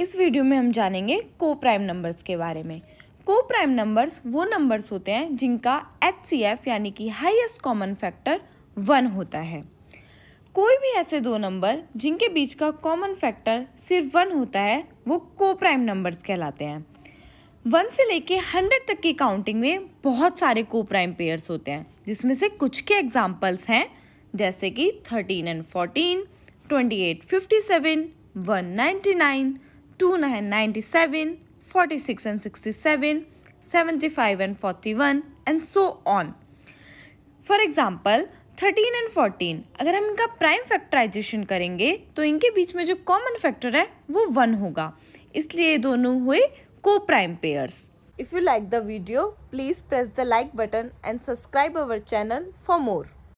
इस वीडियो में हम जानेंगे को प्राइम नंबर्स के बारे में। को प्राइम नंबर्स वो नंबर्स होते हैं जिनका एच सी एफ़ यानी कि हाईएस्ट कॉमन फैक्टर वन होता है। कोई भी ऐसे दो नंबर जिनके बीच का कॉमन फैक्टर सिर्फ़ वन होता है, वो को प्राइम नंबर्स कहलाते हैं। वन से लेके हंड्रेड तक की काउंटिंग में बहुत सारे को प्राइम पेयर्स होते हैं, जिसमें से कुछ के एग्जाम्पल्स हैं, जैसे कि thirteen and fourteen twenty eight fifty seven one ninety nine two nine ninety seven forty six and sixty seven seventy five and forty one and so on for example thirteen and fourteen अगर हम इनका prime factorisation करेंगे तो इनके बीच में जो common factor है, वो वन होगा। इसलिए दोनों हुए को prime pairs if you like the video please press the like button and subscribe our channel for more.